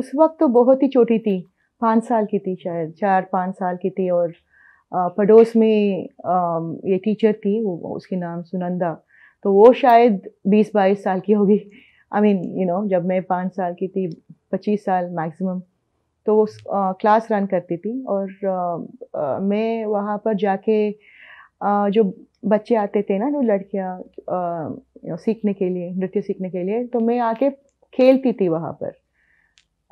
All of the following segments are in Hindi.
उस वक्त तो बहुत ही छोटी थी, पाँच साल की थी शायद, चार पाँच साल की थी और पड़ोस में ये टीचर थी, वो उसके नाम सुनंदा तो वो शायद बीस बाईस साल की होगी। आई मीन यू नो जब मैं पाँच साल की थी, पच्चीस साल मैक्सिमम तो वो क्लास रन करती थी और मैं वहाँ पर जाके जो बच्चे आते थे ना, जो लड़कियाँ सीखने के लिए, नृत्य सीखने के लिए तो मैं आके खेलती थी वहाँ पर।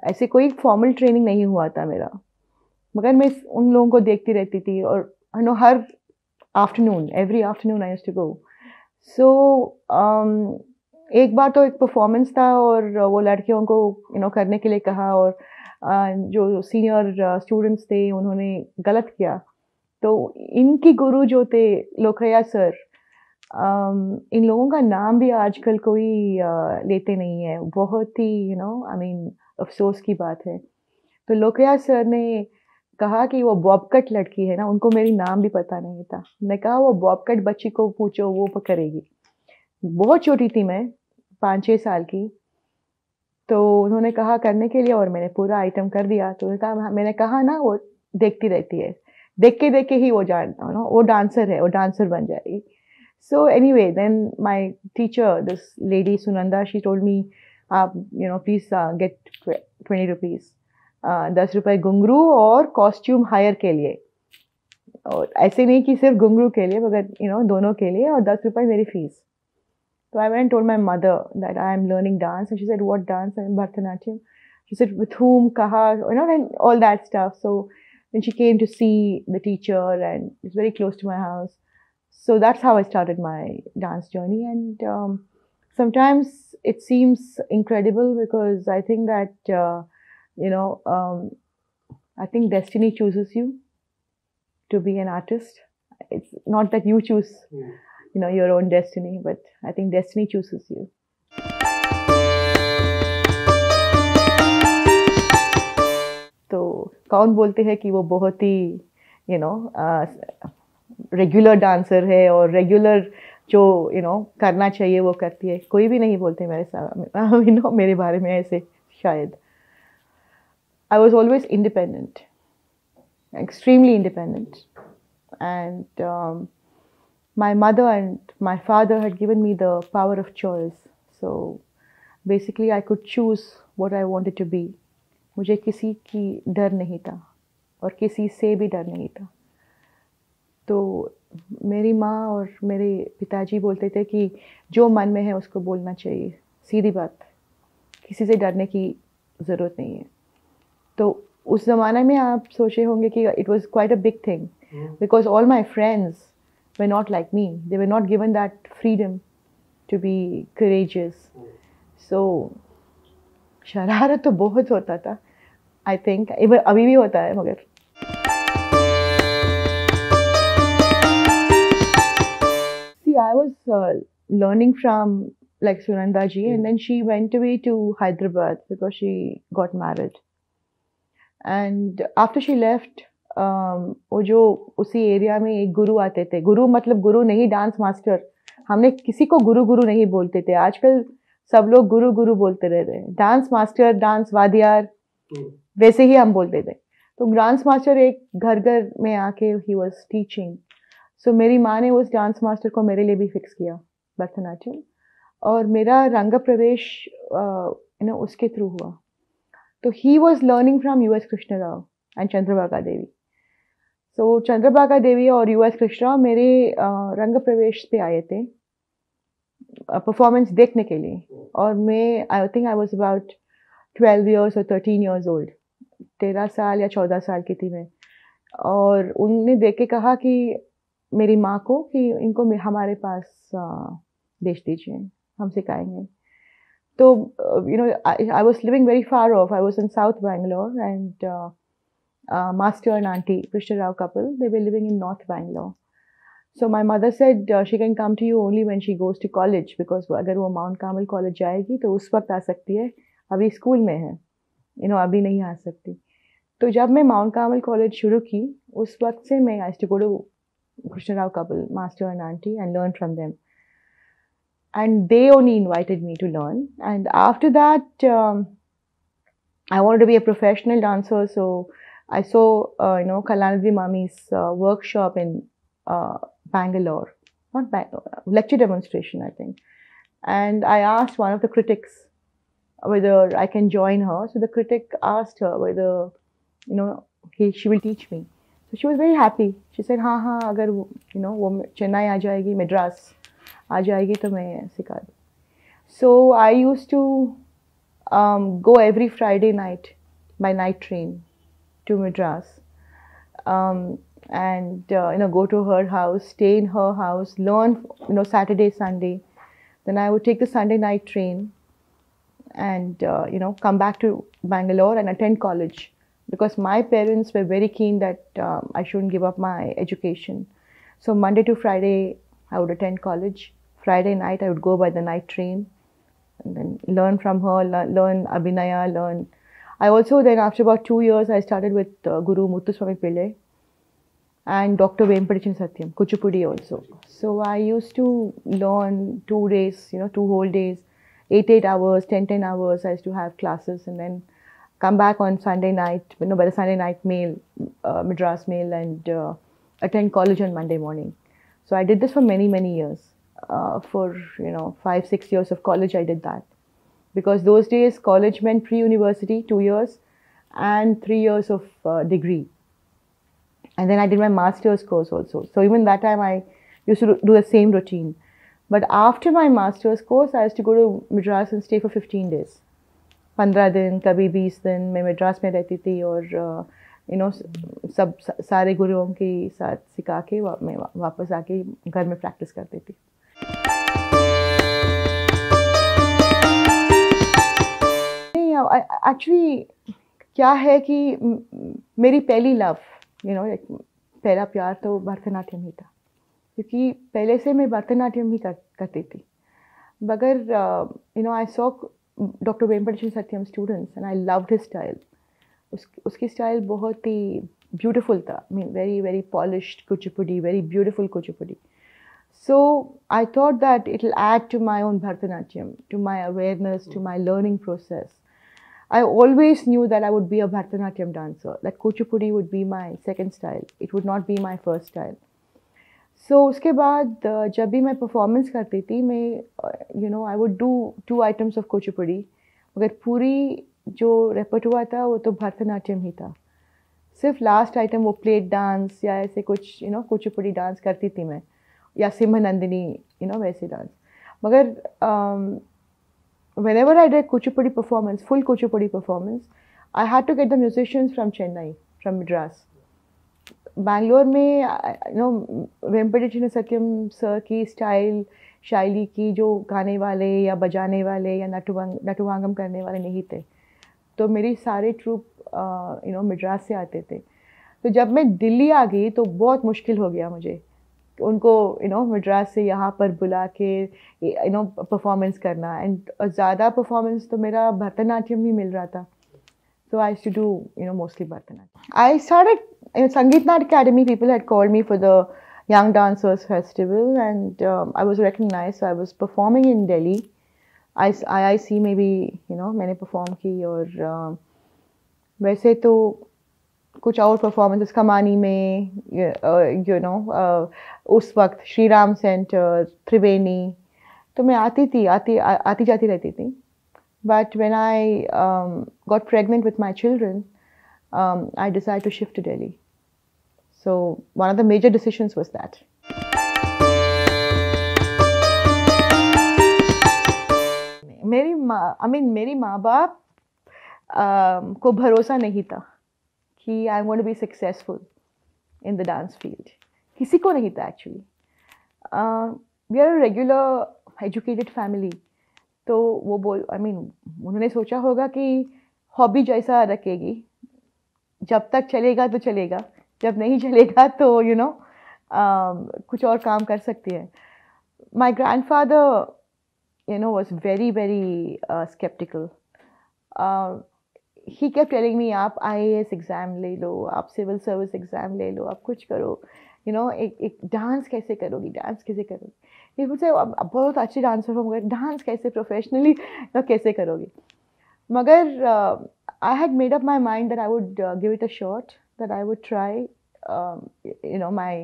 ऐसे कोई फॉर्मल ट्रेनिंग नहीं हुआ था मेरा। मगर मैं उन लोगों को देखती रहती थी और you know her afternoon every afternoon I to go so एक बार तो एक परफॉर्मेंस था और वो लड़कियों को यू you नो know, करने के लिए कहा और uh, जो सीनियर स्टूडेंट्स uh, थे उन्होंने गलत किया। तो इनकी गुरु जो थे लोखया सर um, इन लोगों का नाम भी आजकल कोई uh, लेते नहीं है। बहुत ही यू नो आई मीन अफसोस की बात है। तो लोकया सर ने कहा कि वो बॉबकट लड़की है ना, उनको मेरी नाम भी पता नहीं था। मैं कहा, वो बॉबकट बच्ची को पूछो, वो करेगी। बहुत छोटी थी मैं पाँच छः साल की। तो उन्होंने कहा, करने के लिए। और मैंने पूरा आइटम कर दिया। तो उन्होंने कहा मैंने कहा, ना, वो देखती रहती है। देख के देख के ही वो जान वो डांसर है, वो डांसर बन जाएगी। So anyway then my teacher this lady Sunanda she told me आप you know please get twenty rupees दस रुपये घुंघरू और कॉस्ट्यूम हायर के लिए और ऐसे नहीं कि सिर्फ घुंघरू के लिए मगर यू नो दोनों के लिए और दस रुपये मेरी फीस तो I went told my mother that I am learning dance she said what dance Bharatanatyam she said with whom kaha you know and all that stuff so then she came to see the teacher and it's very close to my house so that's how i started my dance journey and um, sometimes it seems incredible because i think that uh, you know, um, I think destiny chooses you to be an artist. It's not that you choose, mm. you know, your own destiny, but I think destiny chooses you. तो कौन बोलते हैं कि वो बहुत ही यू नो रेगुलर डांसर है और रेगुलर जो यू you नो know, करना चाहिए वो करती है कोई भी नहीं बोलते मेरे साथ यू नो मेरे बारे में ऐसे शायद was always independent, extremely independent. And um, my mother and my father had given me the power of choice. So basically, I could choose what I wanted to be. मुझे किसी की डर नहीं था और किसी से भी डर नहीं था तो मेरी माँ और मेरे पिताजी बोलते थे कि जो मन में है उसको बोलना चाहिए। सीधी बात किसी से डरने की ज़रूरत नहीं है। तो उस ज़माने में आप सोचे होंगे कि it was quite a big thing because all my friends were not like me they were not given that freedom to be courageous so शरारत तो बहुत होता था आई थिंक अभी भी होता है मगर I was uh, learning from like Sunanda ji, mm. and then she went away to Hyderabad because she got married. And after she left वो जो उसी एरिया में एक गुरु आते थे गुरु मतलब गुरु नहीं डांस मास्टर हमने किसी को गुरु गुरु नहीं बोलते थे। आजकल सब लोग गुरु गुरु बोलते रहते हैं। डांस मास्टर डांस वादियार वैसे ही हम बोलते थे। तो डांस मास्टर एक घर घर में आके ही वॉज़ टीचिंग सो मेरी माँ ने उस डांस मास्टर को मेरे लिए भी फिक्स किया, भरतनाट्यम। और मेरा रंग प्रवेश यू नो उसके थ्रू हुआ। तो he was learning from U S Krishna Rao and Chandrabhaga Devi so Chandrabhaga Devi और यू एस कृष्ण राव मेरे रंग प्रवेश पे आए थे परफॉर्मेंस देखने के लिए। और मैं I think I was about twelve years और थर्टीन ईयर्स ओल्ड तेरह साल या चौदह साल की थी मैं। और उनने देख के कहा कि मेरी माँ को कि इनको हमारे पास भेज दीजिए, हम सिखाएँगे। तो you know I was living very far off I was in south Bangalore and master and aunty Krishna Rao Kapil they were living in north Bangalore so my mother said she can come to you only when she goes to college because अगर वो माउंट कामल कॉलेज जाएगी तो उस वक्त आ सकती है। अभी स्कूल में है। यू नो अभी नहीं आ सकती। तो जब मैं माउंट कामल कॉलेज शुरू की, उस वक्त से मैं I to go to Krishnarao couple, master and auntie, and learn from them. And they only invited me to learn. And after that, um, I wanted to be a professional dancer. So I saw, uh, you know, Kalanadhi Mami's uh, workshop in uh, Bangalore, not Bangalore, uh, lecture demonstration, I think. And I asked one of the critics whether I can join her. So the critic asked her whether, you know, he, she will teach me. So she was very happy. She said, हाँ हाँ अगर you know वो चेन्नई आ जाएगी मद्रास आ जाएगी तो मैं सिखा दूँ. So I used to um, go every Friday night by night train to Madras. Um, and uh, you know go to her house stay in her house learn you know saturday sunday then i would take the sunday night train and uh, you know come back to bangalore and attend college because my parents were very keen that um, i shouldn't give up my education so monday to friday i would attend college friday night i would go by the night train and then learn from her learn, abhinaya learn I also then after about two years I started with uh, Guru Muthuswami Pillai and Dr. Vempadichin Satyam, Kuchipudi also. So I used to learn two days, you know, two whole days, eight, eight hours, 10, 10 hours. I used to have classes and then come back on Sunday night, you know, by the Sunday night mail, uh, Madras mail and uh, attend college on Monday morning. So I did this for many, many years. Uh, for, you know, five, six years of college, I did that because those days college meant pre-university, two years, and three years of uh, degree. And then I did my master's course also. So even that time I used to do the same routine. But after my master's course, I used to go to Madras and stay for 15 days. 15 दिन कभी 20 दिन मैं मद्रास में रहती थी और यू नो सब सारे गुरुओं के साथ सिखा के वा, मैं वा, वापस आके घर में प्रैक्टिस करती थी। एक्चुअली क्या है कि मेरी पहली लव यू नो पहला प्यार तो भरतनाट्यम ही था क्योंकि पहले से मैं भरतनाट्यम ही कर, करती थी। मगर you know I saw Doctor Vempateshan Satyam students and I love his style उस उसकी स्टाइल बहुत ही ब्यूटिफुल था mean very very polished Kuchipudi very beautiful Kuchipudi So I thought that it will add to my own Bharatanatyam, to my awareness, to my learning process. I always knew that I would be a Bharatanatyam dancer, that Kuchipudi would be my second style. It would not be my first style. So, उसके बाद जब भी मैं परफॉर्मेंस करती थी, मैं you know I would do two items of Kuchipudi मगर पूरी जो रेपट हुआ था, वो तो भरतनाट्यम ही था। सिर्फ़ लास्ट आइटम वो प्लेट डांस या ऐसे कुछ यू नो कुचिपुड़ी डांस करती थी मैं। या सिम्ह नंदिनी यू नो वैसे डांस मगर whenever I did Kuchipudi performance full Kuchipudi performance I had to get the musicians from Chennai from Madras. Bangalore में you know Vempati Satyam sir की स्टाइल शैली की जो गाने वाले या बजाने वाले या नटुवांग, नटुवांगम करने वाले नहीं थे। तो मेरी सारे ट्रूप यू नो मद्रास से आते थे। तो जब मैं दिल्ली आ गई तो बहुत मुश्किल हो गया मुझे। उनको यू नो मद्रास से यहाँ पर बुला के यू नो परफॉर्मेंस करना। एंड ज़्यादा परफॉर्मेंस तो मेरा भरतनाट्यम ही मिल रहा था। I used to do, you know, mostly Bharatanatyam. I started in Sangeet Nat Academy. People had called me for the Young Dancers Festival, and um, I was recognized. So I was performing in Delhi. I IIC maybe you know मैंने perform की और uh, वैसे तो कुछ और परफॉर्मेंसेस कमानी में यू नो उस वक्त श्री राम सेंटर त्रिवेणी तो मैं आती थी आती आती जाती रहती थी but when I got pregnant with my children I decide to shift to Delhi so one of the major decisions was that मेरी माँ आई मीन मेरी माँ बाप को भरोसा नहीं था कि I won't be successful in the dance field किसी को नहीं था actually we are regular educated family तो वो बोल आई I मीन mean, उन्होंने सोचा होगा कि हॉबी जैसा रखेगी जब तक चलेगा तो चलेगा। जब नहीं चलेगा तो you you know know, uh, कुछ और काम कर सकती है। My grandfather you know was very very sceptical he kept telling me आप आई एस एग्ज़ाम ले लो आप सिविल सर्विस एग्ज़ाम ले लो आप कुछ करो। यू नो एक एक डांस कैसे करोगी? डांस कैसे करोगी? ये मुझसे बहुत अच्छी डांसर हो मगर डांस कैसे प्रोफेशनली कैसे करोगी? मगर I had made up my mind that I would give it a shot that I would try you know my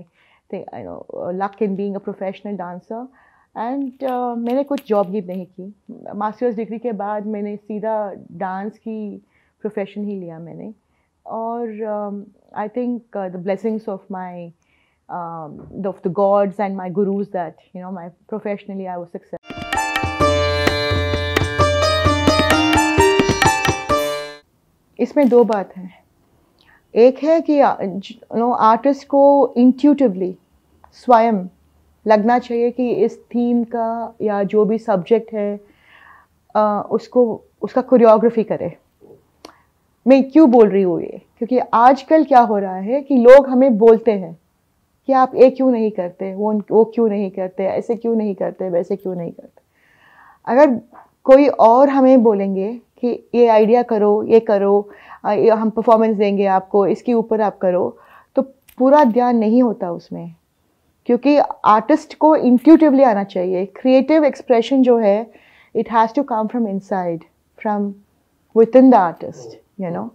you know luck in being a professional dancer and मैंने कुछ जॉब गिव नहीं की मास्टर्स डिग्री के बाद मैंने सीधा डांस की प्रोफेशन ही लिया मैंने और I think the blessings of my of the gods and my gurus that, you know, my professionally I was successful. इसमें दो बात है। एक है कि नो आर्टिस्ट को इंट्यूटिवली स्वयं लगना चाहिए कि इस थीम का या जो भी सब्जेक्ट है आ, उसको उसका कोरियोग्राफी करे। मैं क्यों बोल रही हूँ ये? क्योंकि आजकल क्या हो रहा है कि लोग हमें बोलते हैं कि आप ये क्यों नहीं करते वो वो क्यों नहीं करते ऐसे क्यों नहीं करते वैसे क्यों नहीं करते। अगर कोई और हमें बोलेंगे कि ये आइडिया करो, ये करो हम परफॉर्मेंस देंगे आपको, इसके ऊपर आप करो तो पूरा ध्यान नहीं होता उसमें। क्योंकि आर्टिस्ट को इंट्यूटिवली आना चाहिए। क्रिएटिव एक्सप्रेशन जो है it has to come from inside from within the artist you know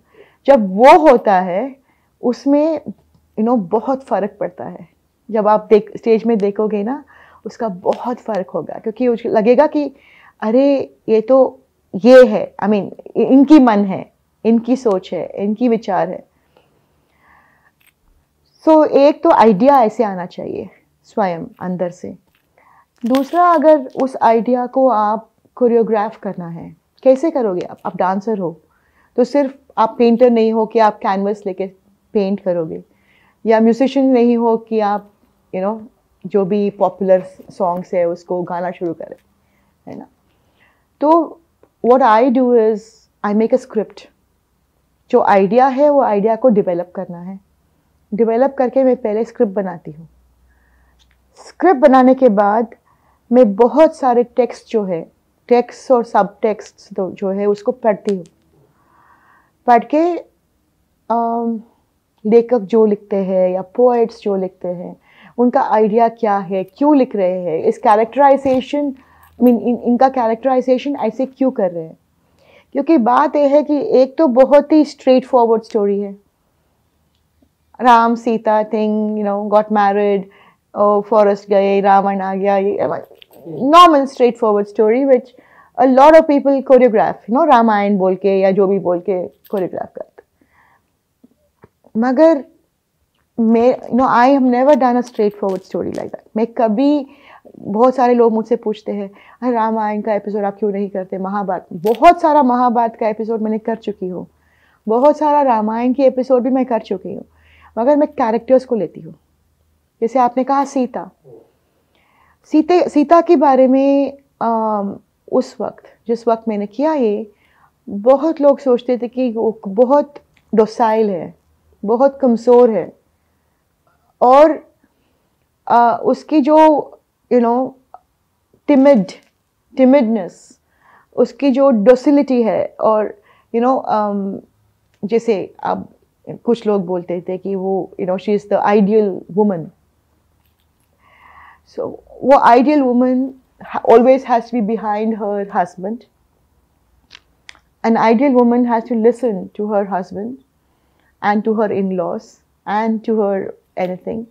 जब वो होता है, उसमें यू नो बहुत फ़र्क पड़ता है। जब आप देख स्टेज में देखोगे ना, उसका बहुत फ़र्क होगा। क्योंकि लगेगा कि अरे ये तो ये है आई I मीन mean, इनकी मन है इनकी सोच है इनकी विचार है। सो so, एक तो आइडिया ऐसे आना चाहिए स्वयं अंदर से। दूसरा अगर उस आइडिया को आप कोरियोग्राफ करना है कैसे करोगे? आप आप डांसर हो तो सिर्फ़ आप पेंटर नहीं हो कि आप कैनवस लेके पेंट करोगे या म्यूजिशियन नहीं हो कि आप यू you नो know, जो भी पॉपुलर सॉन्ग्स है उसको गाना शुरू करें है ना? तो what I do is I make a script जो आइडिया है, वो आइडिया को डिवेलप करना है। डिवेलप करके मैं पहले स्क्रिप्ट बनाती हूँ। स्क्रिप्ट बनाने के बाद मैं बहुत सारे टेक्स्ट जो है टेक्स्ट और सब टेक्स्ट तो जो है, उसको पढ़ती हूँ। पढ़ के लेखक जो लिखते हैं या पोइट्स जो लिखते हैं, उनका आइडिया क्या है, क्यों लिख रहे हैं इस कैरेक्टराइजेशन मीन इन, इनका कैरेक्टराइजेशन ऐसे क्यों कर रहे हैं? क्योंकि बात यह है कि एक तो बहुत ही स्ट्रेट फॉरवर्ड स्टोरी है। Ram Sita thing you know got married forest गए रावण आ गया ये normal straightforward story which a lot of people choreograph you know Ramayana बोल के या जो भी बोल के कोरियोग्राफ करते। मगर मैं you know I have never done a straightforward story like that मैं कभी बहुत सारे लोग मुझसे पूछते हैं अरे रामायण का एपिसोड आप क्यों नहीं करते? महाभारत बहुत सारा महाभारत का एपिसोड मैंने कर चुकी हूँ। बहुत सारा रामायण की एपिसोड भी मैं कर चुकी हूँ। मगर मैं कैरेक्टर्स को लेती हूँ। जैसे आपने कहा सीता। सीते सीता के बारे में आ, उस वक्त जिस वक्त मैंने किया ये बहुत लोग सोचते थे कि वो बहुत डोसाइल है बहुत कमज़ोर है। और आ, उसकी जो यू नो टिमिड टिमिडनेस उसकी जो डोसिलिटी है और you you know know, um, जैसे अब कुछ लोग बोलते थे कि वो you know she is the ideal woman so वो ideal woman always has to be behind her husband. An ideal woman has to listen to her husband and to her in laws and to her anything,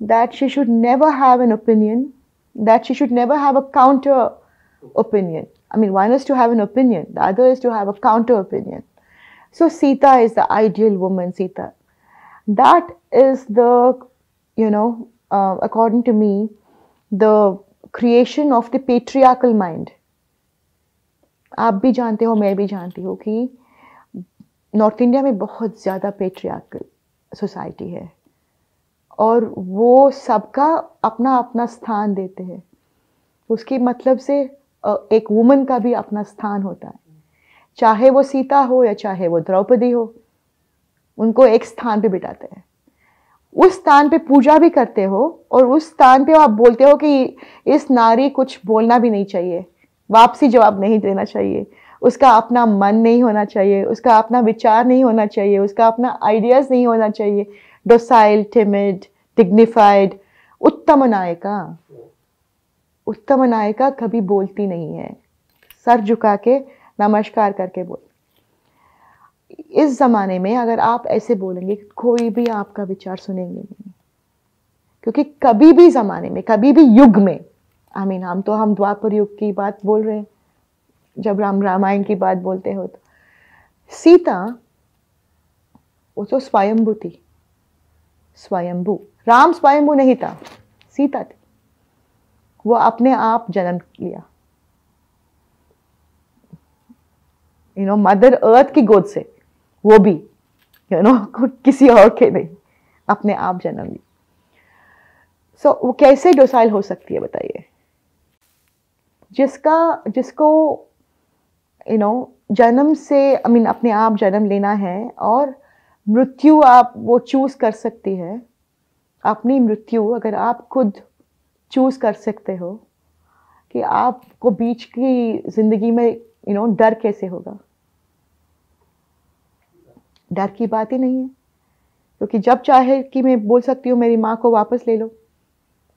that she should never have an opinion, that she should never have a counter opinion. I mean, one is to have an opinion, the other is to have a counter opinion. So, Sita is the ideal woman, Sita. That is the, you know, uh, according to me, the creation of the patriarchal mind. आप भी जानते हो मैं भी जानती हूँ कि नॉर्थ इंडिया में बहुत ज़्यादा पेट्रियाकल सोसाइटी है और वो सबका अपना अपना स्थान देते हैं। उसके मतलब से एक वुमन का भी अपना स्थान होता है। चाहे वो सीता हो या चाहे वो द्रौपदी हो, उनको एक स्थान पे बिठाते हैं। उस स्थान पे पूजा भी करते हो और उस स्थान पे आप बोलते हो कि इस नारी कुछ बोलना भी नहीं चाहिए, वापसी जवाब नहीं देना चाहिए। उसका अपना मन नहीं होना चाहिए, उसका अपना विचार नहीं होना चाहिए, उसका अपना आइडियाज़ नहीं होना चाहिए। डोसाइल टिमिड डिग्निफाइड उत्तम नायिका। उत्तम नायिका कभी बोलती नहीं है। सर झुका के नमस्कार करके बोल। इस ज़माने में अगर आप ऐसे बोलेंगे कोई भी आपका विचार सुनेंगे नहीं। क्योंकि कभी भी ज़माने में, कभी भी युग में आई मीन हम तो हम द्वापर युग की बात बोल रहे हैं। जब राम रामायण की बात बोलते हो तो। सीता, वो तो स्वयंभू थी स्वयंभू। राम स्वयंभू नहीं था सीता थी। वो अपने आप जन्म लिया। यू नो मदर अर्थ की गोद से वो भी यू you नो know, किसी और के नहीं अपने आप जन्म ली सो so, वो कैसे डोसाइल हो सकती है बताइए? जिसका जिसको यू नो जन्म से आई I मीन mean, अपने आप जन्म लेना है और मृत्यु आप वो चूज़ कर सकती है। अपनी मृत्यु अगर आप खुद चूज़ कर सकते हो, कि आपको बीच की ज़िंदगी में यू नो डर कैसे होगा? डर की बात ही नहीं है। क्योंकि जब चाहे कि मैं बोल सकती हूँ, मेरी माँ को वापस ले लो,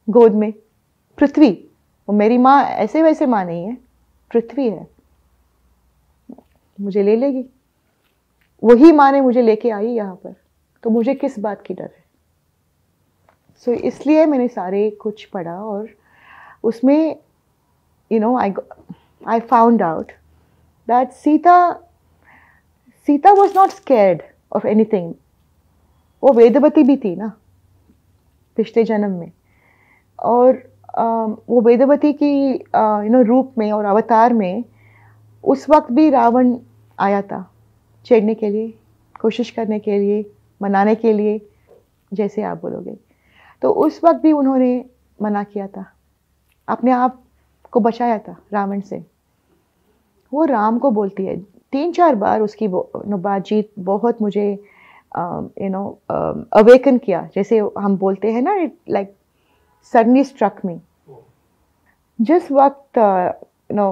गोद में। पृथ्वी, वो मेरी माँ ऐसे वैसे माँ नहीं है, पृथ्वी है। मुझे ले लेगी। वही माँ ने मुझे लेके आई यहाँ पर। तो मुझे किस बात की डर है? सो so, इसलिए मैंने सारे कुछ पढ़ा और उसमें you know I I found out that Sita Sita was not scared of anything वो वेदवती भी थी ना पिछले जन्म में। और वो वेदवती की यू नो रूप में और अवतार में उस वक्त भी रावण आया था छेड़ने के लिए कोशिश करने के लिए मनाने के लिए जैसे आप बोलोगे। तो उस वक्त भी उन्होंने मना किया था। अपने आप को बचाया था रावण से। वो राम को बोलती है। तीन चार बार उसकी बातचीत बहुत मुझे यू नो अवेकन किया। जैसे हम बोलते हैं ना लाइक सडनली स्ट्रक मी जिस वक्त यू नो,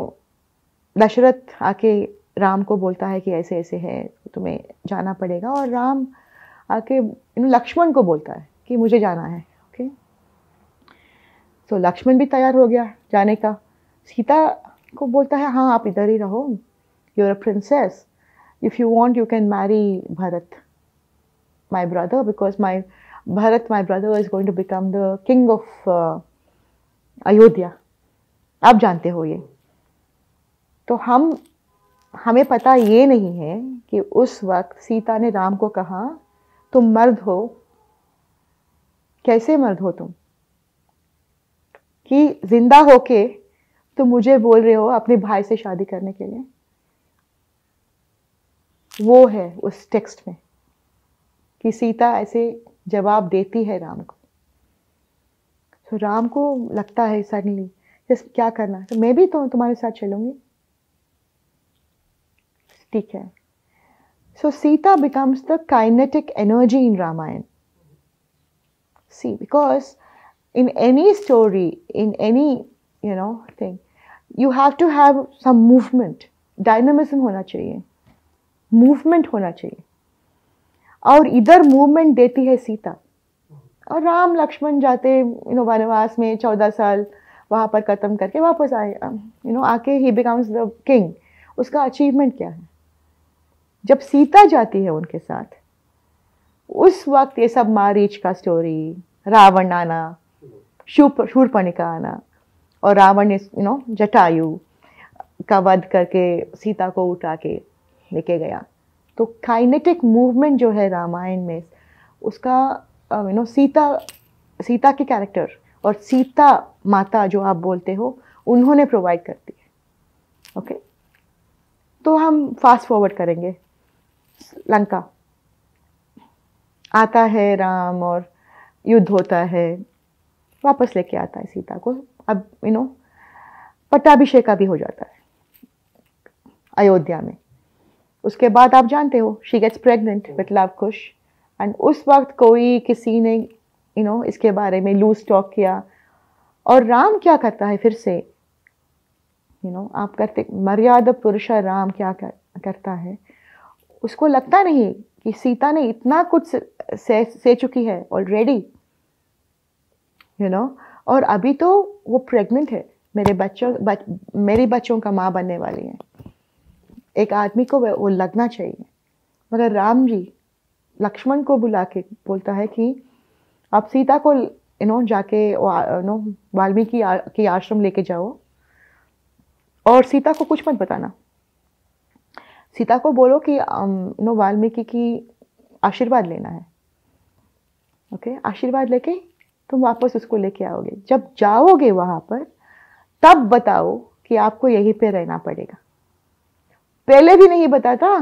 दशरथ आके राम को बोलता है कि ऐसे ऐसे है, तुम्हें जाना पड़ेगा। और राम आके यू नो लक्ष्मण को बोलता है कि मुझे जाना है। तो लक्ष्मण भी तैयार हो गया जाने का। सीता को बोलता है हाँ आप इधर ही रहो। You are a princess if you want you can marry Bharat my brother because my Bharat my brother is going to become the king of Ayodhya आप जानते हो ये। तो हम, हमें पता ये नहीं है कि उस वक्त सीता ने राम को कहा, तुम मर्द हो। कैसे मर्द हो तुम? कि ज़िंदा होके तुम मुझे बोल रहे हो अपने भाई से शादी करने के लिए? वो है उस टेक्स्ट में कि सीता ऐसे जवाब देती है राम को। तो राम को लगता है सडनली क्या करना तो मैं भी तो तुम्हारे साथ चलूँगी। ठीक है। So Sita becomes the kinetic energy in Ramayana she because in any story in any you know thing you have to have some movement dynamism होना चाहिए. मूवमेंट होना चाहिए. और इधर मूवमेंट देती है सीता. और राम, लक्ष्मण जाते यू नो वनवास में चौदह साल वहाँ पर ख़त्म करके वापस आए. यू नो आके ही बिकम्स द किंग उसका अचीवमेंट क्या है? जब सीता जाती है उनके साथ, उस वक्त ये सब मारीच का स्टोरी रावण आना शूर शूरपणिका आना और रावण ने यू नो जटायु का वध करके, सीता को उठा के लेके गया। तो काइनेटिक मूवमेंट जो है रामायण में, उसका यू नो सीता सीता के कैरेक्टर और सीता माता जो आप बोलते हो, उन्होंने प्रोवाइड करती है ओके तो हम फास्ट फॉरवर्ड करेंगे। लंका आता है राम और युद्ध होता है। वापस लेके आता है सीता को। अब यू नो पट्टाभिषेक भी हो जाता है अयोध्या में। उसके बाद आप जानते हो she gets pregnant with Luv Kush and उस वक्त कोई किसी ने यू you नो know, इसके बारे में लूज टॉक किया। और राम क्या करता है फिर से? यू you नो know, आप करते मर्यादा पुरुष राम क्या कर, करता है? उसको लगता नहीं कि सीता ने इतना कुछ से, से चुकी है ऑलरेडी यू नो और अभी तो वो प्रेग्नेंट है। मेरे बच्चों बच, मेरे बच्चों का माँ बनने वाली है। एक आदमी को वो लगना चाहिए। मगर राम जी लक्ष्मण को बुला के बोलता है कि आप सीता को यू नो जाके नो वाल्मीकि के आश्रम लेके जाओ। और सीता को कुछ मत बताना। सीता को बोलो कि नो वाल्मीकि की आशीर्वाद लेना है। ओके? आशीर्वाद लेके तुम वापस उसको लेके आओगे। जब जाओगे वहाँ पर, तब बताओ कि आपको यहीं पे रहना पड़ेगा। पहले भी नहीं बताता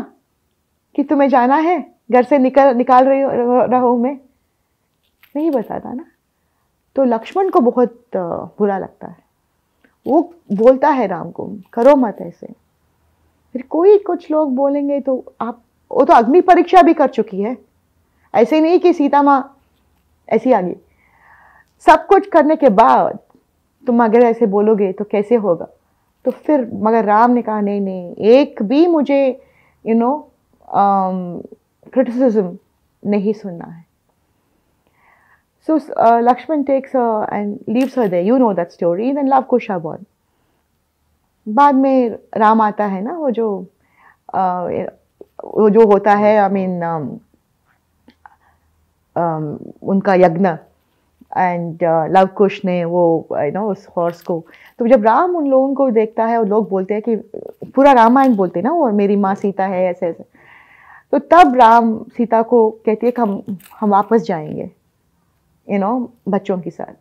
कि तुम्हें जाना है, घर से निकल, निकाल रही रहा मैं। नहीं बताता ना। तो लक्ष्मण को बहुत बुरा लगता है। वो बोलता है राम को, करो मत ऐसे। फिर कोई कुछ लोग बोलेंगे तो आप, वो तो अग्नि परीक्षा भी कर चुकी है। ऐसे नहीं कि सीता माँ ऐसी आ गई सब कुछ करने के बाद तुम अगर ऐसे बोलोगे तो कैसे होगा? तो फिर मगर राम ने कहा नहीं नहीं एक भी मुझे यू नो क्रिटिसिज्म नहीं सुनना है. So Lakshman takes and leaves her there you know that story then Luv Kusha born बाद में राम आता है ना वो जो uh, वो जो होता है I I mean mean, um, um, उनका यज्ञ। एंड लव कुश ने वो यू नो उस हॉर्स को तो जब राम उन लोगों को देखता है और लोग बोलते हैं कि, पूरा रामायण बोलते हैं ना और मेरी माँ सीता है, ऐसे ऐसे। तो तब राम सीता को कहती है कि हम हम वापस जाएँगे यू नो बच्चों के साथ।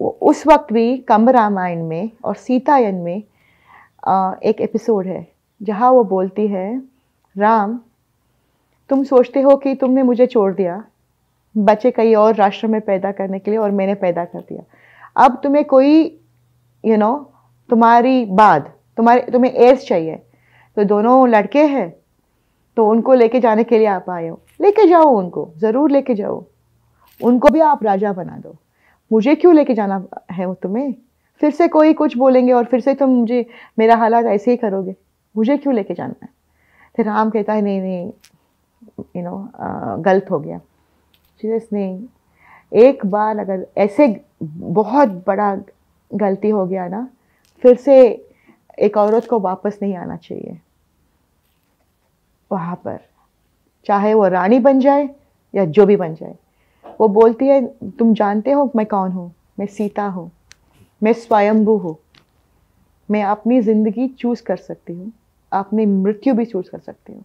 उस वक्त भी कम्ब रामायण में और सीतायन में एक एपिसोड है, जहाँ वो बोलती है, राम, तुम सोचते हो कि तुमने मुझे छोड़ दिया बच्चे कई और राष्ट्र में पैदा करने के लिए और मैंने पैदा कर दिया। अब तुम्हें कोई यू you नो know, तुम्हारी बाद तुम्हारे तुम्हें एज चाहिए। तो दोनों लड़के हैं तो उनको लेके जाने के लिए आप आए हो। लेके जाओ उनको ज़रूर लेके जाओ। उनको भी आप राजा बना दो। मुझे क्यों लेके जाना है वो तुम्हें? फिर से कोई कुछ बोलेंगे और फिर से तुम मुझे मेरा हालात ऐसे ही करोगे। मुझे क्यों लेके जाना है? फिर राम कहता है नहीं नहीं यू नो गलत हो गया। सीरियस नहीं एक बार अगर ऐसे बहुत बड़ा गलती हो गया ना, फिर से एक औरत को वापस नहीं आना चाहिए। वहाँ पर, चाहे वो रानी बन जाए या जो भी बन जाए। वो बोलती है, तुम जानते हो मैं कौन हूँ? मैं सीता हूँ। मैं स्वयंभू हूँ। मैं अपनी ज़िंदगी चूज़ कर सकती हूँ। अपनी मृत्यु भी चूज़ कर सकती हूँ।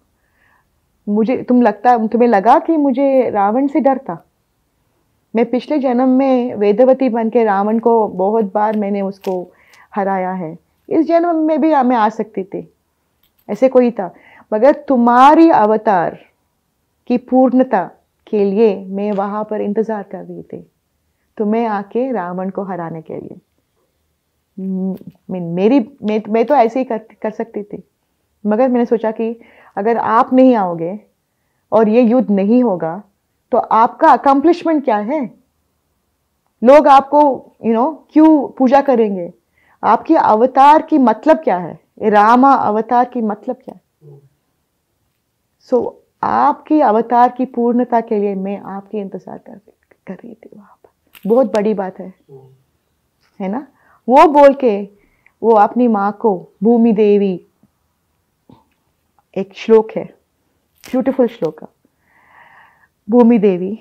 मुझे, तुम लगता, तुम्हें लगा कि मुझे रावण से डर था? मैं पिछले जन्म में वेदवती बन के रावण को बहुत बार मैंने उसको हराया है। इस जन्म में भी मैं आ सकती थी। ऐसे कोई था। मगर तुम्हारी अवतार की पूर्णता के लिए मैं वहाँ पर इंतज़ार कर रही थी। तुम्हें आके रावण को हराने के लिए। मेरी, मैं मैं तो ऐसे ही कर कर सकती थी। मगर मैंने सोचा कि अगर आप नहीं आओगे और ये युद्ध नहीं होगा तो आपका अकम्पलिशमेंट क्या है? लोग आपको यू नो क्यों पूजा करेंगे? आपकी अवतार की मतलब क्या है? रामा अवतार की मतलब क्या है? सो so, आपकी अवतार की पूर्णता के लिए मैं आपकी इंतज़ार कर कर रही थी वहाँ पर। बहुत बड़ी बात है। है ना? वो बोल के वो अपनी माँ को भूमि देवी एक श्लोक है ब्यूटीफुल श्लोक भूमि देवी,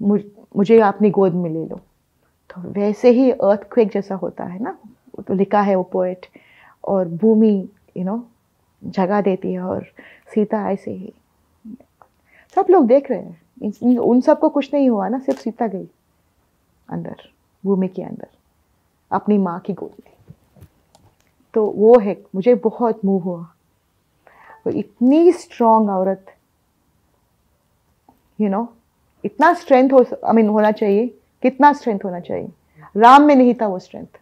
मुझे अपनी गोद में ले लो। तो वैसे ही अर्थ क्वेक जैसा होता है ना तो लिखा है वो पोएट और भूमि यू नो जगह देती है और सीता ऐसे ही। सब लोग देख रहे हैं उन सबको कुछ नहीं हुआ ना, सिर्फ़ सीता गई अंदर, भूमि के अंदर, अपनी माँ की गोद में। तो वो है, मुझे बहुत मुँह हुआ। तो इतनी स्ट्रांग औरत यू नो इतना स्ट्रेंथ हो आई I मीन mean, होना चाहिए कितना स्ट्रेंथ होना चाहिए? राम में नहीं था वो स्ट्रेंथ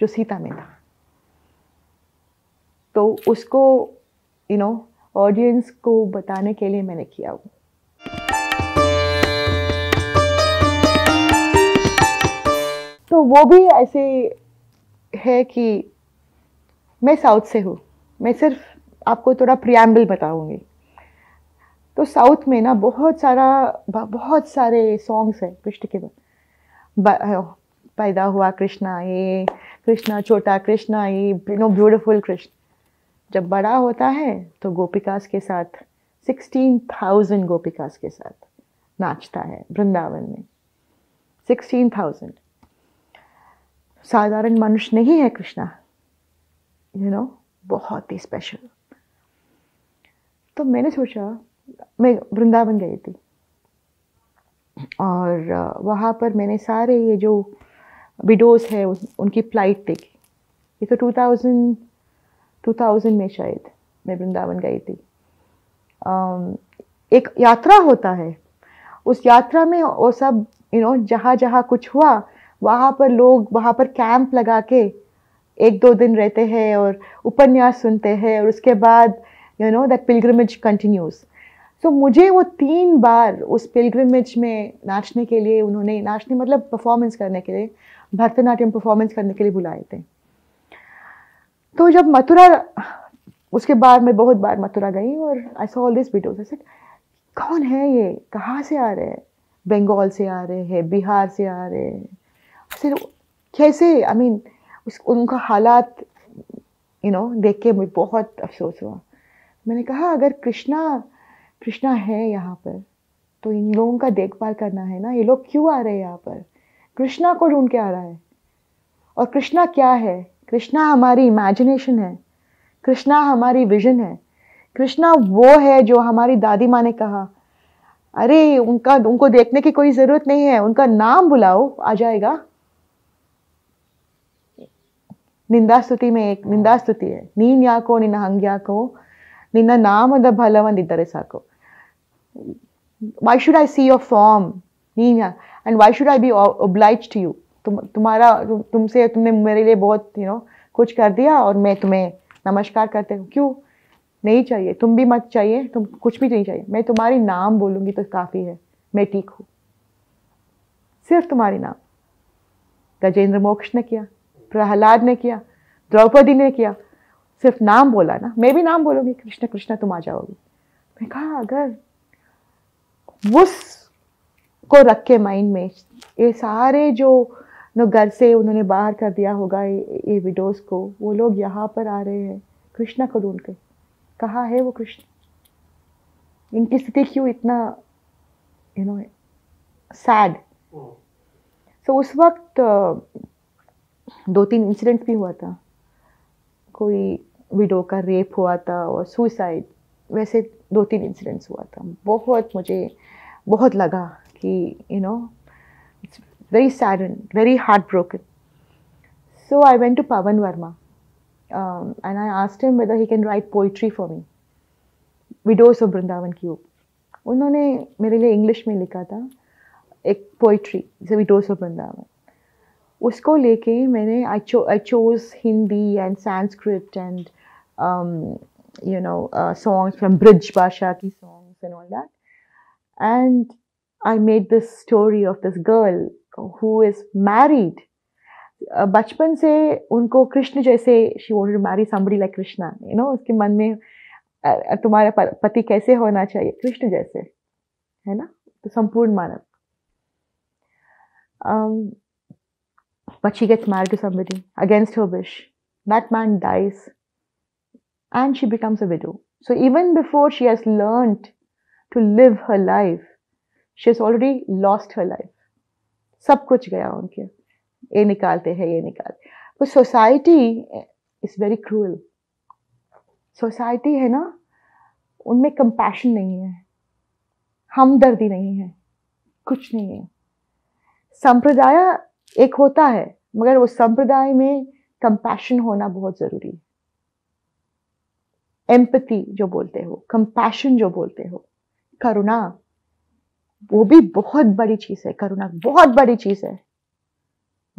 जो सीता में था। तो उसको यू नो ऑडियंस को बताने के लिए मैंने किया वो। तो वो भी ऐसे है कि मैं साउथ से हूँ मैं सिर्फ़ आपको थोड़ा प्रियम्बल बताऊँगी। तो साउथ में ना बहुत सारा, बहुत सारे सॉन्ग्स है कृष्ण के। पैदा हुआ कृष्णा, ये कृष्णा, छोटा कृष्णा, ये यू नो ब्यूटीफुल कृष्ण। जब बड़ा होता है तो गोपिकास के साथ सिक्सटीन थाउज़ेंड गोपिकास के साथ नाचता है वृंदावन में। सिक्सटीन थाउज़ेंड साधारण मनुष्य नहीं है कृष्णा यू नो बहुत ही स्पेशल तो मैंने सोचा मैं वृंदावन गई थी। और वहाँ पर मैंने सारे ये जो विडोज़ है उन, उनकी फ़्लाइट देखी। ये तो 2000 2000 में शायद मैं वृंदावन गई थी। एक यात्रा होता है। उस यात्रा में वो सब यू नो जहाँ जहाँ कुछ हुआ वहाँ पर लोग वहाँ पर कैंप लगा के एक दो दिन रहते हैं और उपन्यास सुनते हैं और उसके बाद you know that pilgrimage continues so मुझे वो तीन बार उस पिलग्रमेज में नाचने के लिए उन्होंने, नाचने मतलब परफॉर्मेंस करने के लिए, भरतनाट्यम परफॉर्मेंस करने के लिए बुलाए थे। तो जब मथुरा, उसके बाद मैं बहुत बार मथुरा गई और I saw all this videos ऐसे कौन है ये? कहाँ से आ रहे हैं? बंगाल से आ रहे हैं? बिहार से आ रहे हैं? फिर कैसे? आई मीन उस, उनका हालात यू नो देख के मुझे बहुत अफसोस हुआ. मैंने कहा, अगर कृष्णा कृष्णा है यहाँ पर तो इन लोगों का देखभाल करना है ना? ये लोग क्यों आ रहे हैं यहाँ पर? कृष्णा को ढूंढ के आ रहा है। और कृष्णा क्या है? कृष्णा हमारी इमेजिनेशन है। कृष्णा हमारी विजन है। कृष्णा वो है जो हमारी दादी माँ ने कहा, अरे, उनका, उनको देखने की कोई ज़रूरत नहीं है। उनका नाम बुलाओ, आ जाएगा। निंदा स्तुति में एक, निंदा स्तुति है। नीन याको निन्न हंग्याको ನಿನ್ನ ನಾಮದ ಬಲವನ್ನಿದ್ದರೆ ಸಾಕು why should I see your form नीन and why should I be obliged to you तुम तुम्हारा तुमसे तुमने मेरे लिए बहुत यू नो कुछ कर दिया और मैं तुम्हें नमस्कार करते हूँ क्यों नहीं चाहिए तुम भी मत चाहिए तुम कुछ भी नहीं चाहिए मैं तुम्हारी नाम बोलूँगी तो काफ़ी है मैं ठीक हूँ सिर्फ तुम्हारी नाम गजेंद्र मोक्ष ने किया प्रहलाद ने किया द्रौपदी ने किया सिर्फ़ नाम बोला ना मैं भी नाम बोलूँगी कृष्ण कृष्ण तुम आ जाओगी। मैं कहा अगर उस को रख के माइंड में ये सारे जो नो घर से उन्होंने बाहर कर दिया होगा ये, ये विडोज को वो लोग यहाँ पर आ रहे हैं कृष्णा को ढूंढ के। कहा है वो कृष्ण? इनकी स्थिति क्यों इतना यू नो सैड सो उस वक्त दो तीन इंसिडेंट भी हुआ था। कोई विडो का रेप हुआ था और सुसाइड वैसे दो तीन इंसिडेंट्स हुआ था। बहुत मुझे, बहुत लगा कि you know it's very sad very heart broken so I went to Pavan Varma and I asked him whether he can write poetry for me widows of Vrindavan की क्यूब उन्होंने मेरे लिए इंग्लिश में लिखा था, एक पोइट्री विडोज ऑफ़ वृंदावन उसको लेके मैंने I I chose Hindi and Sanskrit and you know songs from Braj Bhasha की songs and all that and I made this story of this girl who is married बचपन से उनको कृष्ण जैसे she wanted to marry somebody like Krishna you know उसके मन में तुम्हारा पति कैसे होना चाहिए? कृष्ण जैसे है ना? तो संपूर्ण मानव। Um, but she gets married to somebody against her wish. That man dies and she becomes a widow. So even before she has learned to live her life, she has already lost her life. सब कुछ गया उनके ये निकालते हैं ये निकालते तो society is very cruel society है ना उनमें कंपैशन नहीं है हमदर्दी नहीं है कुछ नहीं है संप्रदाय एक होता है मगर उस संप्रदाय में कंपैशन होना बहुत ज़रूरी है। एम्पति जो बोलते हो कंपैशन जो बोलते हो करुणा वो भी बहुत बड़ी चीज़ है करुणा बहुत बड़ी चीज़ है।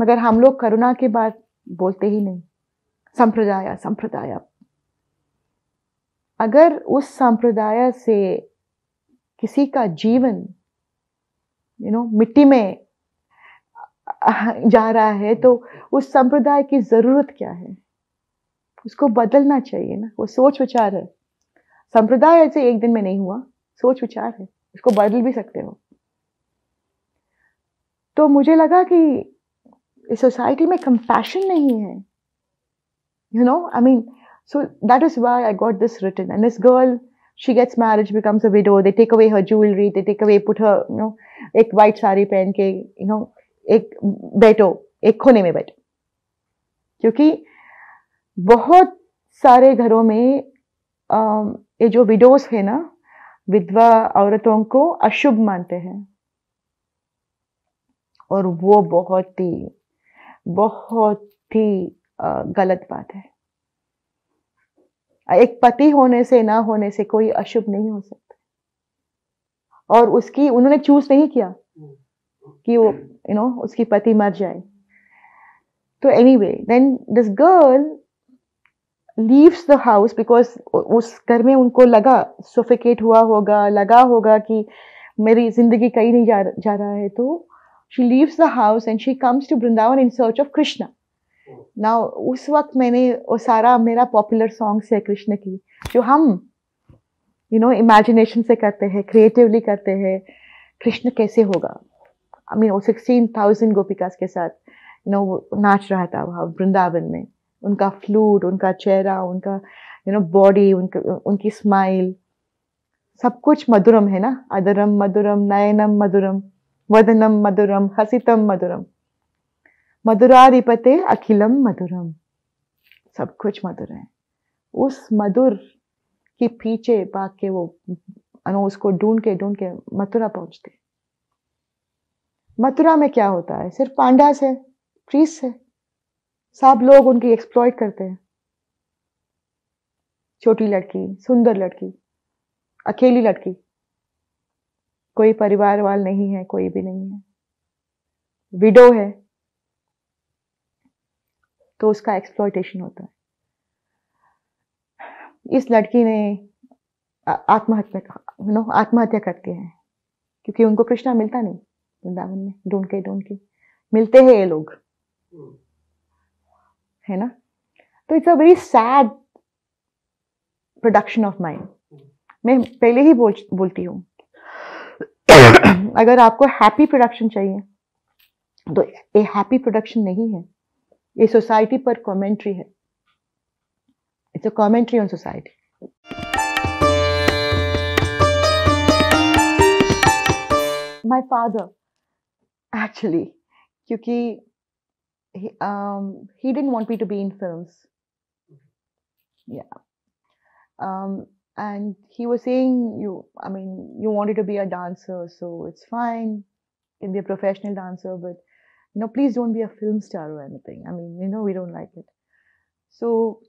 मगर हम लोग करुणा के बाद बोलते ही नहीं। संप्रदाय संप्रदाय। अगर उस संप्रदाय से किसी का जीवन यू you नो know, मिट्टी में जा रहा है तो उस संप्रदाय की ज़रूरत क्या है? उसको बदलना चाहिए ना वो सोच विचार है। संप्रदाय ऐसे एक दिन में नहीं हुआ सोच विचार है उसको बदल भी सकते हो। तो मुझे लगा कि इस सोसाइटी में कंपैशन नहीं है। You know I mean so that is why I got this written and this girl she gets marriage becomes a widow they take away her jewellery they take away put her you know एक वाइट साड़ी पहन के यू you नो know, एक बैठो, एक खोने में बैठो. क्योंकि बहुत सारे घरों में ये जो विडोस है ना विधवा औरतों को अशुभ मानते हैं। और वो बहुत ही बहुत ही गलत बात है। एक पति होने से ना होने से कोई अशुभ नहीं हो सकता। और उसकी उन्होंने चूज़ नहीं किया। कि वो यू you नो know, उसकी पति मर जाए। तो anyway then this girl leaves the house because उस घर में उनको लगा सोफिकेट हुआ होगा लगा होगा कि मेरी ज़िंदगी कहीं नहीं जा, जा रहा है। तो she leaves the house and she comes to Vrindavan in search of Krishna ना उस वक्त मैंने वो सारा मेरा पॉपुलर सॉन्ग्स है कृष्ण की जो हम यू नो इमेजिनेशन से करते हैं क्रिएटिवली करते हैं कृष्ण कैसे होगा? आई मीन वो सिक्सटीन थाउज़ेंड गोपिकास के साथ यू नो नाच रहा था वहाँ वृंदावन में। उनका फ्लूट उनका चेहरा, उनका यू नो बॉडी उनका, उनकी स्माइल सब कुछ मधुरम है ना? अदरम मधुरम, नयनम मधुरम, वदनम मधुरम, हसितम मधुरम। मधुराधिपते अखिलम मधुरम। सब कुछ मधुर है। उस मधुर के पीछे भाग के वो उसको ढूंढ के ढूंढ के मथुरा पहुँचते। मथुरा में क्या होता है? सिर्फ़ पांडास है, प्रीस है। सब लोग उनकी एक्सप्लॉइट करते हैं। छोटी लड़की, सुंदर लड़की, अकेली लड़की। कोई परिवार वाल नहीं है, कोई भी नहीं है। विडो है। तो उसका एक्सप्लॉयटेशन होता है। इस लड़की ने आत्महत्या नो आत्महत्या करती है। क्योंकि उनको कृष्णा मिलता नहीं। वृंदावन में ढूंढ के ढूंढ के मिलते हैं ये लोग। है ना? तो it's a very sad production of mind मैं पहले ही बोल बोलती हूँ। अगर आपको हैप्पी प्रोडक्शन चाहिए तो ये हैप्पी प्रोडक्शन नहीं है। ये सोसाइटी पर कमेंट्री है। It's a commentary on society my father actually क्योंकि he, um, he didn't want me to be in films. Yeah. Um, and he was saying, you, I mean, you wanted to be a dancer, so it's fine. You can be a professional dancer, but you know, please don't be a film star or anything. I mean, you know, we don't like it. So,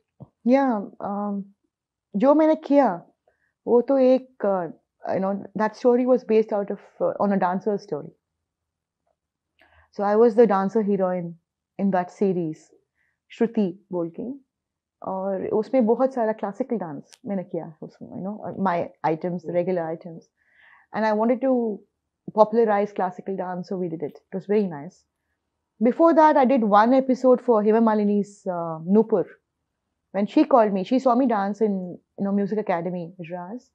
yeah, um, जो मैंने किया वो तो एक you know that story was based out of uh, on a dancer story. So I was the dancer heroine in that series, Shruti बोल के और उसमें बहुत सारा क्लासिकल डांस मैंने किया उसमें you know my items the regular items and I wanted to popularize classical dance so we did it. It was very nice. Before that, I did one episode for Hema Malini's uh, Nupur. When she called me, she saw me dance in you know Music Academy, Raz,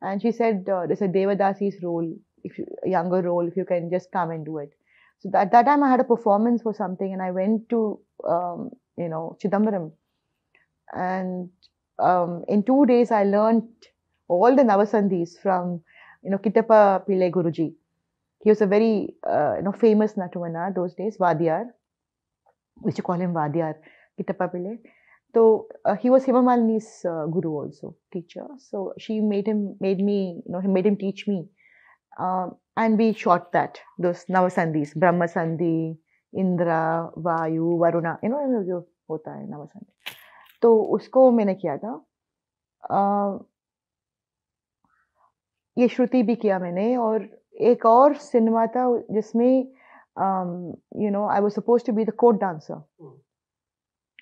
and she said uh, there's a Devadasi's role, if you, a younger role, if you can just come and do it. So at that time, I had a performance for something, and I went to um, you know Chidambaram, and um, in two days, I learned all the Navasandhis from you know Kitapa Pillai Guruji. He was a very uh, you know famous Natuvana those days, Vadiyar. We used to call him Vadiyar, Kitappa Pillai. So uh, he was Himamalini's uh, guru also, teacher. So she made him, made me, you know, he made him teach me. Um, and we shot that, those Navasandhis, Brahma Sandhi, Indra, Vayu, Varuna, you know, जो होता है नवसंधि तो उसको मैंने किया था। Uh, ये श्रुति भी किया मैंने और एक और सिनेमा था जिसमें you know I was suppose to be the court dancer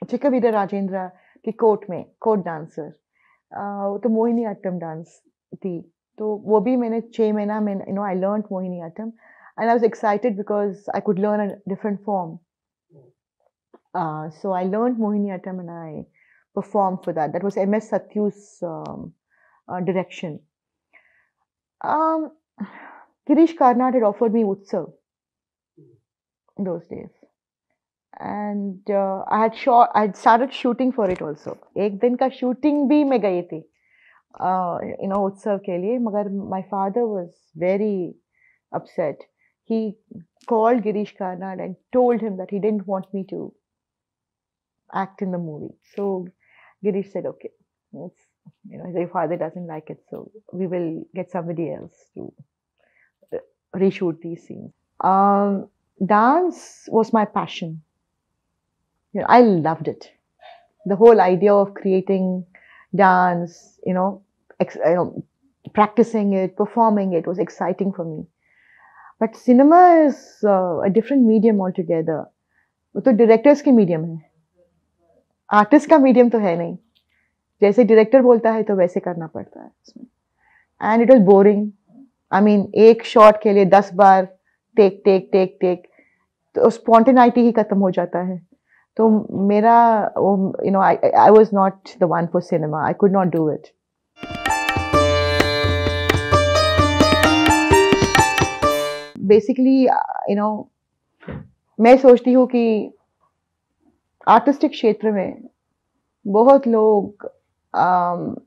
चिका विदर राजेंद्र की कोट में कोट डांसर uh, तो मोहिनी आटम डांस थी। तो वो भी मैंने छः महीना में you know I learn Mohiniyattam and I was excited because I could learn a different form so I learn Mohiniyattam and I perform for that that was M S Sathyu's direction Girish Karnad had offer me Utsav those and I had shot I had started shooting for it also एक दिन का शूटिंग भी मैं गई थी। यू नो उत्सव के लिए मगर my father was very upset he called Girish Karnad and told him that he didn't want me to act in the movie. So Girish said, okay, it's, you know, your father doesn't like it, so we will get somebody else to reshoot these scenes. Um, dance was my passion. You know, I loved it. The whole idea of creating dance, you know, ex- you know, practicing it, performing it was exciting for me. But cinema is uh, a different medium altogether. वो तो डायरेक्टर्स की मीडियम है। आर्टिस्ट का मीडियम तो है नहीं। जैसे डायरेक्टर बोलता है तो वैसे करना पड़ता है उसमें। And it was boring I mean एक शॉट के लिए दस बार टेक टेक टेक टेक तो स्पॉन्टेनाइटी ही खत्म हो जाता है। तो मेरा you know I I was not the one for cinema I could not do it basically you know मैं सोचती हूँ कि आर्टिस्टिक क्षेत्र में बहुत लोग um,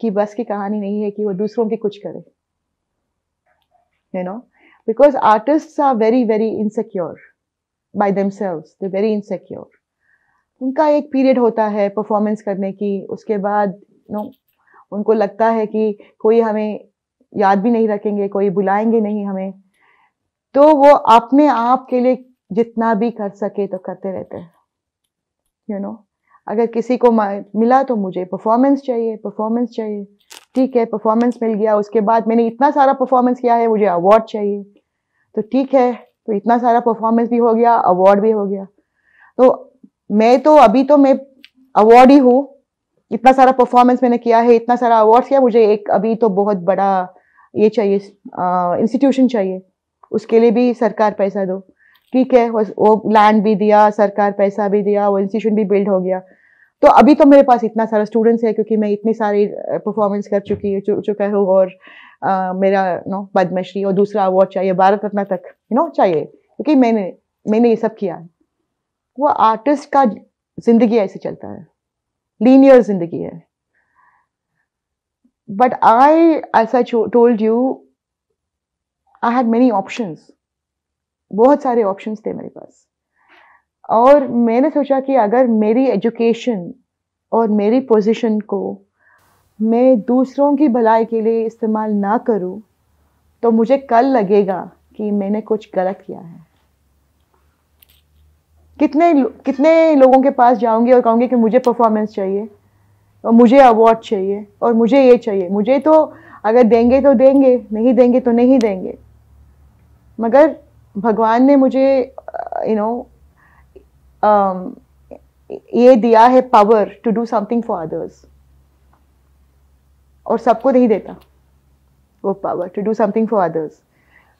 की बस की कहानी नहीं है कि वो दूसरों की कुछ करे no because artists are very very insecure by themselves they very insecure उनका एक पीरियड होता है परफॉर्मेंस करने की उसके बाद नो know, उनको लगता है कि कोई हमें याद भी नहीं रखेंगे, कोई बुलाएँगे नहीं हमें। तो वो अपने आप के लिए जितना भी कर सके तो करते रहते हैं। यू नो अगर किसी को मिला तो मुझे परफॉर्मेंस चाहिए परफॉर्मेंस चाहिए। ठीक है परफॉर्मेंस मिल गया, उसके बाद मैंने इतना सारा परफॉर्मेंस किया है, मुझे अवार्ड चाहिए। तो ठीक है तो इतना सारा परफॉर्मेंस भी हो गया अवार्ड भी हो गया। तो मैं तो अभी तो मैं अवार्ड ही हूँ। इतना सारा परफॉर्मेंस मैंने किया है, इतना सारा अवार्ड किया, मुझे एक अभी तो बहुत बड़ा ये चाहिए इंस्टीट्यूशन चाहिए। उसके लिए भी सरकार पैसा दो। ठीक है वो लैंड भी दिया सरकार पैसा भी दिया वो इंस्टीट्यूशन भी बिल्ड हो गया। तो अभी तो मेरे पास इतना सारा स्टूडेंट्स है क्योंकि मैं इतनी सारी परफॉर्मेंस कर चुकी चु, चुका हूँ और आ, मेरा नो पद्मश्री और दूसरा अवार्ड चाहिए भारत रत्न तक यू नो चाहिए। क्योंकि मैंने मैंने ये सब किया है। वो आर्टिस्ट का ज़िंदगी ऐसे चलता है। लीनियर ज़िंदगी है। But I as I told you I had many options बहुत सारे ऑप्शंस थे मेरे पास। और मैंने सोचा कि अगर मेरी एजुकेशन और मेरी पोजीशन को मैं दूसरों की भलाई के लिए इस्तेमाल ना करूँ तो मुझे कल लगेगा कि मैंने कुछ गलत किया है। कितने कितने लोगों के पास जाऊँगी और कहूँगी कि मुझे परफॉर्मेंस चाहिए? और मुझे अवार्ड चाहिए और मुझे ये चाहिए। मुझे तो अगर देंगे तो देंगे नहीं देंगे तो नहीं देंगे। मगर भगवान ने मुझे यू नो um, ये दिया है power to do something for others और सबको नहीं देता वो power to do something for others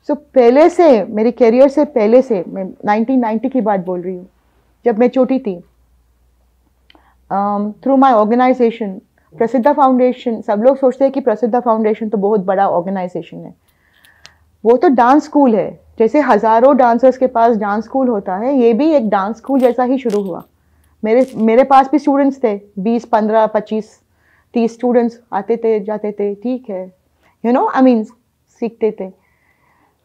so पहले से मेरे करियर से पहले से मैं 1990 की बात बोल रही हूँ। जब मैं छोटी थी through my organisation Prasiddha foundation सब लोग सोचते हैं कि प्रसिद्धा फाउंडेशन तो बहुत बड़ा ऑर्गेनाइजेशन है। वो तो डांस स्कूल है। जैसे हज़ारों डांसर्स के पास डांस स्कूल होता है, ये भी एक डांस स्कूल जैसा ही शुरू हुआ। मेरे मेरे पास भी स्टूडेंट्स थे। बीस, पंद्रह, पच्चीस, तीस स्टूडेंट्स आते थे, जाते थे। ठीक है। यू नो आई मीन सीखते थे।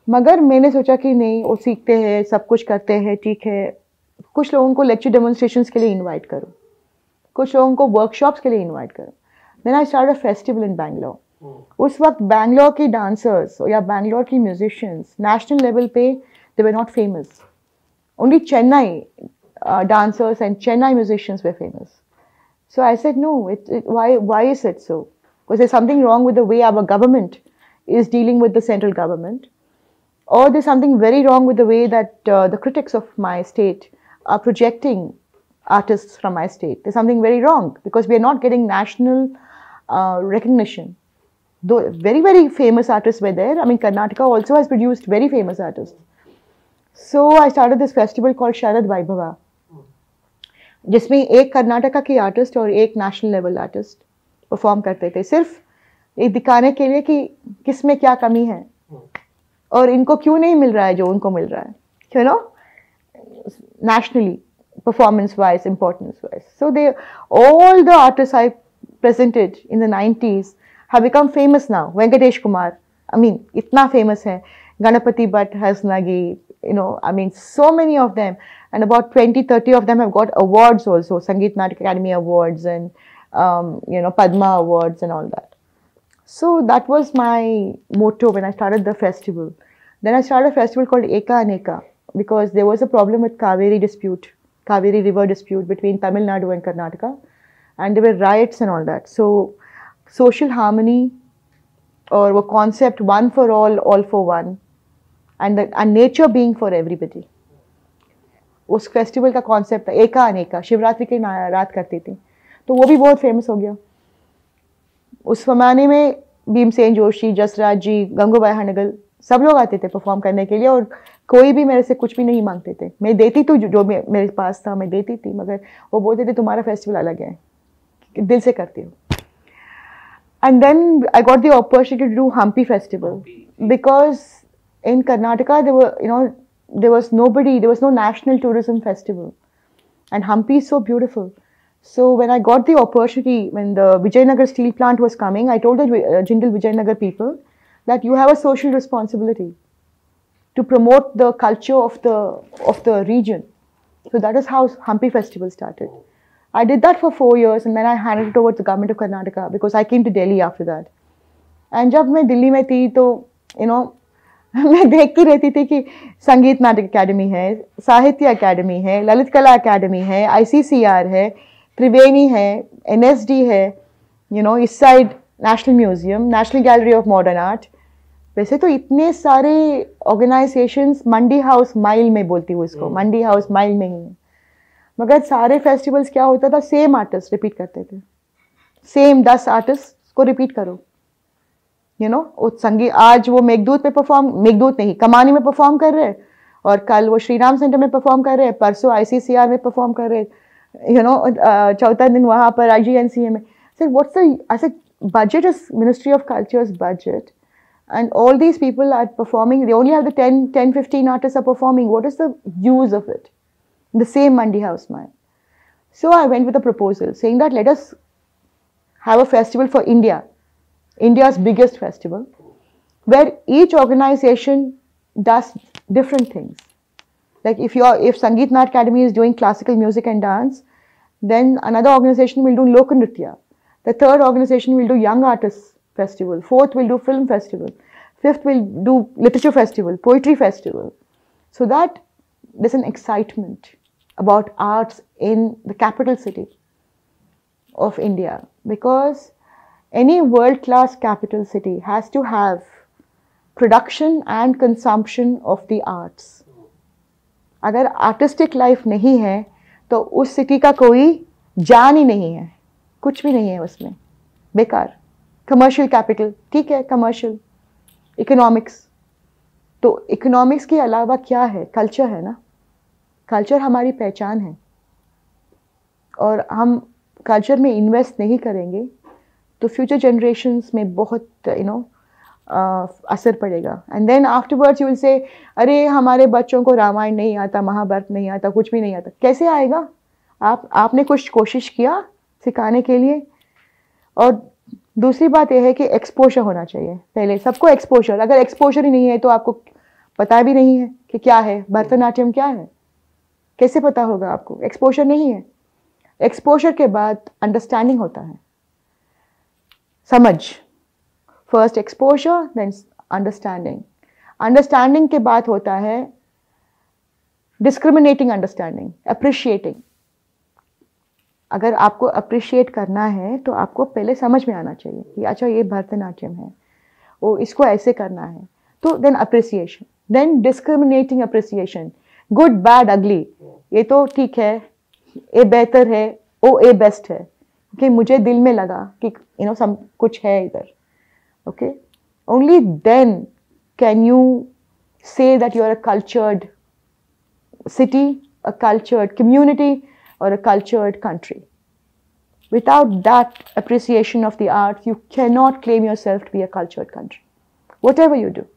मगर मैंने सोचा कि नहीं, वो सीखते हैं, सब कुछ करते हैं। ठीक है। कुछ लोगों को लेक्चर डेमोन्स्ट्रेशन के लिए इन्वाइट करो। कुछ लोगों को वर्कशॉप्स के लिए इन्वाइट करो। Then I start a festival in Bangalore उस वक्त बैंगलोर के डांसर्स या बैंगलोर की म्यूजिशियंस नेशनल लेवल पे they were not famous only Chennai dancers and Chennai musicians were famous so I said no it why why is it so because is something wrong with the way our government is dealing with the central government और this something very wrong with the way that the critics of my state are projecting artists from my state. There's something very wrong because we are not getting national uh, recognition though very very famous artists were there i mean karnataka also has produced very famous artists so i started this festival called sharad vaibhava जिसमें एक कर्नाटका की आर्टिस्ट और एक नेशनल लेवल आर्टिस्ट परफॉर्म करते थे सिर्फ़ ये दिखाने के लिए कि किसमें क्या कमी है और इनको क्यों नहीं मिल रहा है जो उनको मिल रहा है you know nationally, performance wise, importance wise. So they, all the artists I presented in the 90s have become famous now. Venkatesh Kumar, I mean, itna famous hai. Ganapati Bhatt has Nagi, you know, I mean, so many of them. And about 20, 30 of them have got awards also, Sangeet Natak Academy Awards and, um, you know, Padma Awards and all that. So that was my motto when I started the festival. Then I started a festival called Eka Aneka because there was a problem with Kaveri dispute, Kaveri river dispute between Tamil Nadu and Karnataka. And there were riots and all that. So social harmony or a concept one for all, all for one and, the, and nature being for everybody. उस फेस्टिवल का कॉन्सेप्ट था एका अनेका शिवरात्रि की रात करती थी तो वो भी बहुत फ़ेमस हो गया उस जमाने में भीमसेन जोशी जसराज जी गंगूबाई हनगल सब लोग आते थे परफॉर्म करने के लिए और कोई भी मेरे से कुछ भी नहीं मांगते थे। मैं देती तो जो मेरे पास था मैं देती थी मगर वो बोलते थे तुम्हारा फेस्टिवल अलग है। दिल से करती हूँ। And then I got the opportunity to do Hampi festival because in Karnataka you know there was nobody there was no national tourism festival and Hampi is so beautiful So when I got the opportunity, when the Vijayanagar steel plant was coming, I told the uh, Jindal Vijayanagar people that you have a social responsibility to promote the culture of the of the region. So that is how Hampi Festival started. I did that for four years and then I handed it over to the government of Karnataka because I came to Delhi after that. And जब मैं दिल्ली में थी तो you know मैं देखती रहती थी कि संगीत नाटक अकेडमी है साहित्य अकेडमी है ललित कला अकेडमी है आईसीसीआर है त्रिवेणी है एनएसडी है यू नो इस side national museum national gallery of modern art वैसे तो इतने सारे ऑर्गेनाइजेशंस मंडी हाउस माइल में बोलती हूँ इसको मंडी हाउस माइल में ही मगर सारे फेस्टिवल्स क्या होता था सेम आर्टिस्ट रिपीट करते थे। सेम दस आर्टिस्ट को रिपीट करो। यू नो संगीत आज वो मेघदूत में परफॉर्म मेघदूत नहीं कमानी में परफॉर्म कर रहे और कल वो श्री राम सेंटर में परफॉर्म कर रहे हैं परसों आईसीसीआर में परफॉर्म कर रहे हैं। यू नो चौथा दिन वहाँ पर आई जी एन सी में। Sir what's the budget is Ministry of Culture's budget and all these people are performing, they only have the 10, 10 15 artists are performing. What is the use of it? The same Mandi House man. So I went with a proposal saying that let us have a festival for India, India's biggest festival, where each organization does different things. Like if you if Sangeet Nat Academy is doing classical music and dance, then another organization will do Loknritya. The third organization will do Young Artists Festival. Fourth will do Film Festival. Fifth will do Literature Festival, Poetry Festival. So that there's an excitement about arts in the capital city of India because any world class capital city has to have production and consumption of the arts. अगर आर्टिस्टिक लाइफ नहीं है तो उस सिटी का कोई जान ही नहीं है कुछ भी नहीं है उसमें बेकार कमर्शियल कैपिटल ठीक है कमर्शियल इकोनॉमिक्स तो इकोनॉमिक्स के अलावा क्या है? कल्चर है ना? कल्चर हमारी पहचान है. और हम कल्चर में इन्वेस्ट नहीं करेंगे तो फ्यूचर जनरेशन्स में बहुत यू नो असर पड़ेगा. And then afterwards you will say अरे, हमारे बच्चों को रामायण नहीं आता, महाभारत नहीं आता, कुछ भी नहीं आता. कैसे आएगा? आप, आपने कुछ कोशिश किया सिखाने के लिए? और दूसरी बात यह है कि एक्सपोजर होना चाहिए। पहले सबको एक्सपोजर अगर एक्सपोजर ही नहीं है तो आपको पता भी नहीं है कि क्या है। भरतनाट्यम क्या है? कैसे पता होगा आपको? एक्सपोजर नहीं है। एक्सपोजर के बाद अंडरस्टैंडिंग होता है। समझ। First exposure then understanding understanding के बाद होता है डिस्क्रिमिनेटिंग अंडरस्टैंडिंग अप्रिशिएटिंग अगर आपको अप्रिशिएट करना है तो आपको पहले समझ में आना चाहिए कि अच्छा ये भरतनाट्यम है, वो इसको ऐसे करना है। तो then appreciation then discriminating appreciation good bad अगली ये तो ठीक है, ये बेहतर है ओ ए बेस्ट है। कि मुझे दिल में लगा कि यू नो सम कुछ है इधर okay only then can you say that you are a cultured city a cultured community or a cultured country. Without that appreciation of the art, you cannot claim yourself to be a cultured country, whatever you do.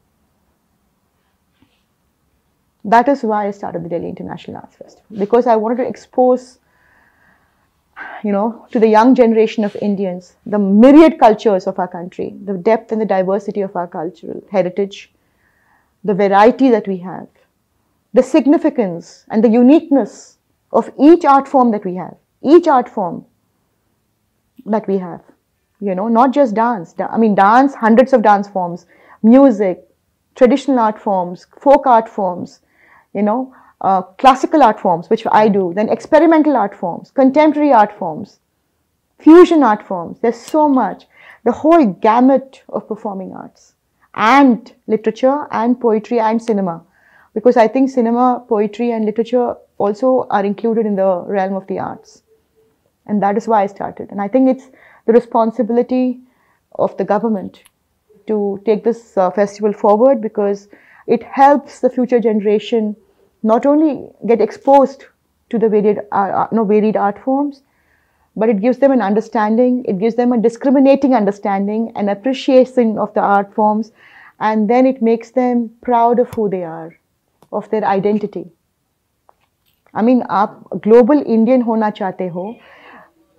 that is why I started the Delhi International Arts Festival because I wanted to expose, you know, to the young generation of Indians the myriad cultures of our country, the depth and the diversity of our cultural heritage, the variety that we have, the significance and the uniqueness of each art form that we have, each art form that we have, you know, not just dance. I mean, dance, hundreds of dance forms, music, traditional art forms, folk art forms, you know, uh, classical art forms, which I do, then experimental art forms, contemporary art forms, fusion art forms. There's so much. The whole gamut of performing arts and literature and poetry and cinema. Because I think cinema, poetry and literature also are included in the realm of the arts. And that is why I started. And I think it's the responsibility of the government to take this uh, festival forward because it helps the future generation not only get exposed to the varied, uh, uh, no, varied art forms, but it gives them an understanding, it gives them a discriminating understanding, an appreciation of the art forms, and then it makes them proud of who they are, of their identity. I mean, आप ग्लोबल इंडियन होना चाहते हो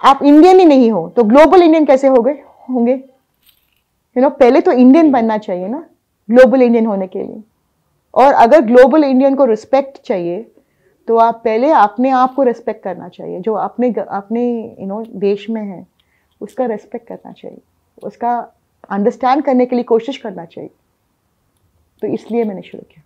आप इंडियन ही नहीं हो तो ग्लोबल इंडियन कैसे हो गए होंगे? यू नो पहले तो इंडियन बनना चाहिए ना ग्लोबल इंडियन होने के लिए। और अगर ग्लोबल इंडियन को रिस्पेक्ट चाहिए तो आप पहले अपने आप को रिस्पेक्ट करना चाहिए जो अपने अपने यू नो देश में है उसका रिस्पेक्ट करना चाहिए। उसका अंडरस्टैंड करने के लिए कोशिश करना चाहिए। तो इसलिए मैंने शुरू किया।